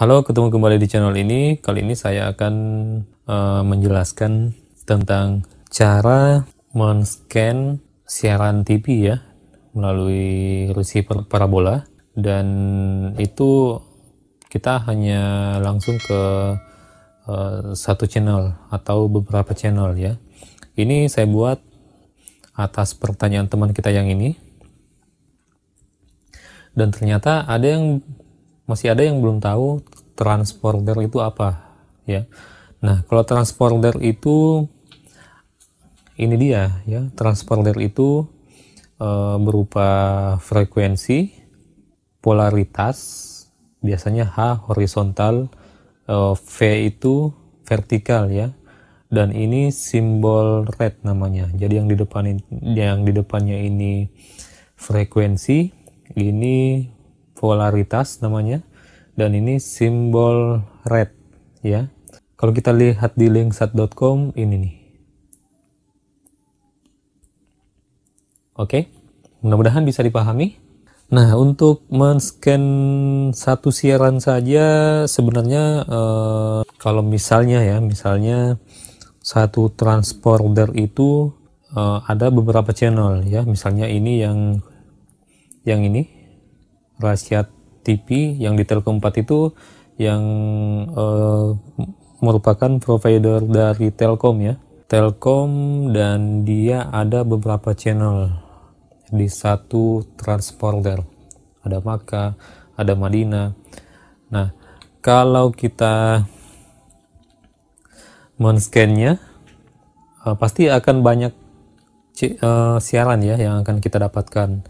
Halo, ketemu kembali di channel ini. Kali ini saya akan uh, menjelaskan tentang cara men-scan siaran TV ya melalui receiver parabola dan itu kita hanya langsung ke uh, satu channel atau beberapa channel ya. Ini saya buat atas pertanyaan teman kita yang ini dan ternyata ada yang masih ada yang belum tahu transporter itu apa ya. Nah kalau transporter itu ini dia ya. Transporter itu e, berupa frekuensi polaritas biasanya H horizontal e, V itu vertikal ya. Dan ini simbol red namanya. Jadi yang di depan yang di depannya ini frekuensi ini polaritas namanya. Dan ini simbol red ya. Kalau kita lihat di linksat.com ini nih. Oke mudah-mudahan bisa dipahami. Nah untuk men-scan satu siaran saja sebenarnya eh, kalau misalnya ya misalnya satu transporter itu eh, ada beberapa channel ya. Misalnya ini yang yang ini Rasyat TV yang di Telkom 4 itu yang uh, merupakan provider dari Telkom ya. Telkom dan dia ada beberapa channel di satu transporter. Ada Maka ada Madinah. Nah kalau kita men-scannya uh, pasti akan banyak uh, siaran ya yang akan kita dapatkan.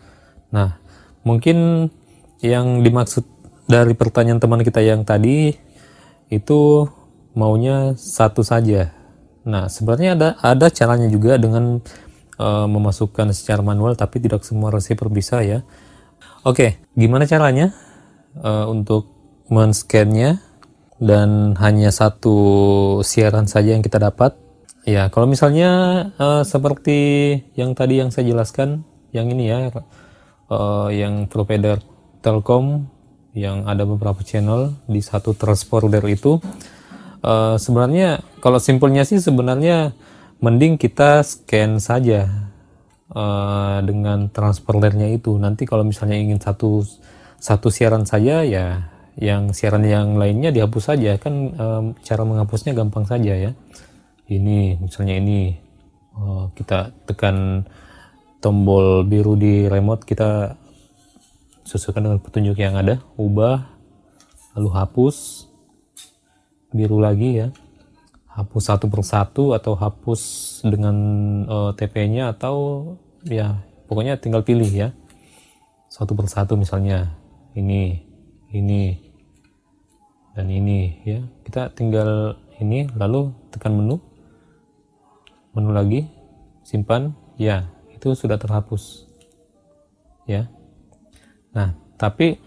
Nah mungkin yang dimaksud dari pertanyaan teman kita yang tadi itu maunya satu saja. Nah, sebenarnya ada ada caranya juga dengan uh, memasukkan secara manual tapi tidak semua receiver bisa ya. Oke, gimana caranya uh, untuk men-scan-nya dan hanya satu siaran saja yang kita dapat? Ya, kalau misalnya uh, seperti yang tadi yang saya jelaskan, yang ini ya, uh, yang provider Telkom yang ada beberapa channel di satu transporter itu. Uh, sebenarnya kalau simpelnya sih sebenarnya mending kita scan saja uh, dengan transporternya itu. Nanti kalau misalnya ingin satu satu siaran saja ya yang siaran yang lainnya dihapus saja. Kan um, cara menghapusnya gampang saja ya. Ini misalnya ini. Uh, kita tekan tombol biru di remote kita sesuaikan dengan petunjuk yang ada ubah lalu hapus. Biru lagi ya. Hapus satu persatu atau hapus dengan uh, eh, TP-nya atau ya pokoknya tinggal pilih ya. Satu persatu misalnya ini ini dan ini ya. Kita tinggal ini lalu tekan menu. Menu lagi simpan ya itu sudah terhapus. Ya Nah, tapi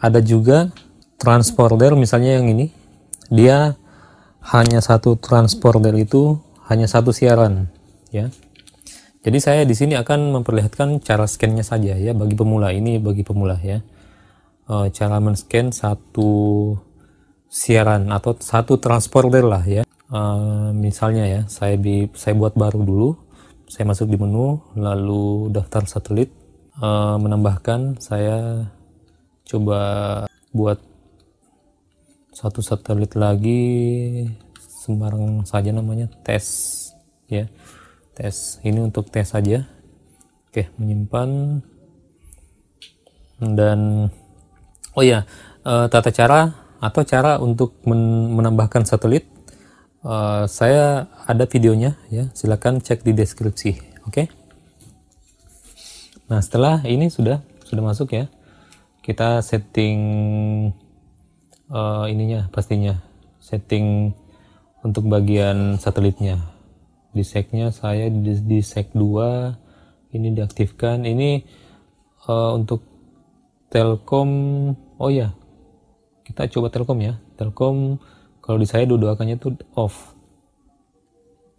ada juga transporter misalnya yang ini, dia hanya satu transporter itu hanya satu siaran, ya. Jadi saya di sini akan memperlihatkan cara scannya saja ya bagi pemula ini bagi pemula ya. E, cara men-scan satu siaran atau satu transporter lah ya. E, misalnya ya, saya bi saya buat baru dulu. Saya masuk di menu, lalu daftar satelit, uh, menambahkan saya coba buat satu satelit lagi sembarang saja namanya tes ya. Tes ini untuk tes saja. Oke menyimpan. Dan oh ya tata cara atau cara untuk men menambahkan satelit uh, saya ada videonya ya. Silakan cek di deskripsi oke? okay? Nah setelah ini sudah sudah masuk ya, kita setting uh, ininya pastinya setting untuk bagian satelitnya. Di segnya saya di, di seg 2 ini diaktifkan. Ini uh, untuk Telkom. Oh ya, kita coba Telkom ya. Telkom kalau di saya dua-duakannya tuh off.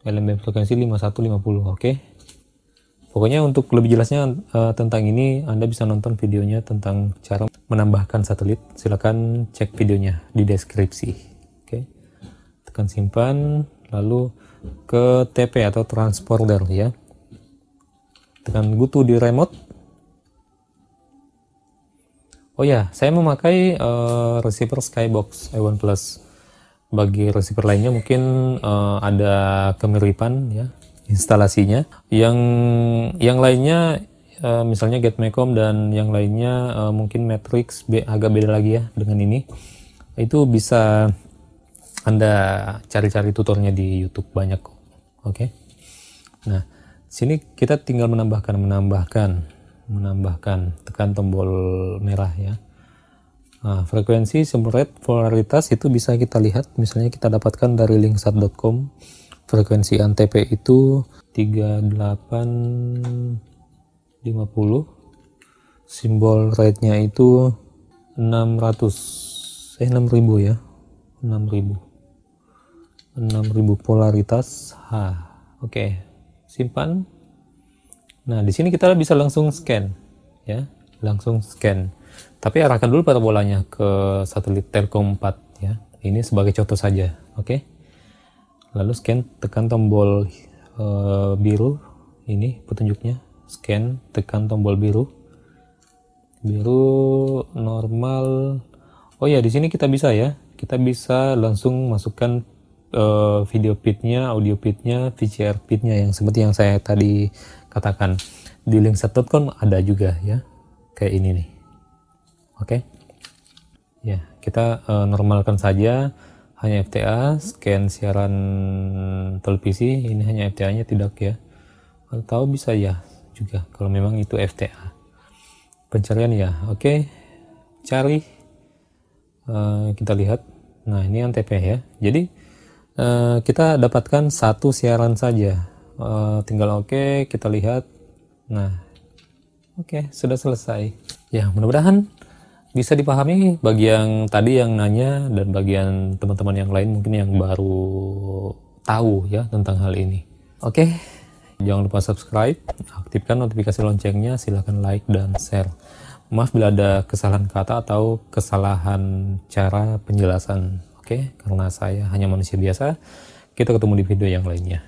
LMB frekuensi 5150. Oke. Okay Pokoknya untuk lebih jelasnya uh, tentang ini Anda bisa nonton videonya tentang cara menambahkan satelit, silakan cek videonya di deskripsi. Oke. Tekan simpan, lalu ke TP atau transporter ya. Tekan gutu di remote. Oh ya, saya memakai uh, receiver Skybox i1 Plus. Bagi receiver lainnya mungkin uh, ada kemiripan ya instalasinya. Yang yang lainnya uh, misalnya Getmecom dan yang lainnya uh, mungkin Matrix B, agak beda lagi ya dengan ini. Itu bisa anda cari-cari tutornya di YouTube banyak. Oke. Okay? Nah, sini kita tinggal menambahkan menambahkan menambahkan tekan tombol merah ya. Nah, frekuensi sumber rate polaritas itu bisa kita lihat misalnya kita dapatkan dari linksat.com frekuensi antp itu 3850 simbol rate-nya itu 600 eh 6000 ya 6000 6000 polaritas H. Oke, simpan. Nah, di sini kita bisa langsung scan ya, langsung scan. Tapi arahkan dulu parabolanya ke satelit Telkom 4 ya. Ini sebagai contoh saja, oke? Lalu scan, tekan tombol uh, biru ini petunjuknya. Scan, tekan tombol biru. Biru normal. Oh ya, di sini kita bisa ya. Kita bisa langsung masukkan uh, video pitnya, audio pitnya, VCR pitnya yang seperti yang saya tadi katakan di linkset.com ada juga ya kayak ini nih oke okay? ya kita uh, normalkan saja hanya FTA scan siaran televisi ini hanya FTA nya tidak ya. Atau bisa ya juga kalau memang itu FTA pencarian ya oke. Okay. cari uh, kita lihat. Nah ini antp ya. Jadi Eh, kita dapatkan satu siaran saja. Uh, tinggal oke okay, kita lihat. Nah oke okay, sudah selesai. Ya mudah-mudahan bisa dipahami bagi yang tadi yang nanya dan bagian teman-teman yang lain mungkin yang baru tahu ya tentang hal ini oke okay. jangan lupa subscribe aktifkan notifikasi loncengnya silahkan like dan share maaf bila ada kesalahan kata atau kesalahan cara penjelasan Oke, karena saya hanya manusia biasa, kita ketemu di video yang lainnya.